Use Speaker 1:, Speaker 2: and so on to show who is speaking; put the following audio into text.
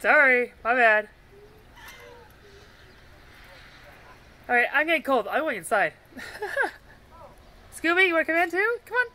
Speaker 1: Sorry, my bad. Alright, I'm getting cold. I'm going inside. Scooby, you want to come in too? Come on.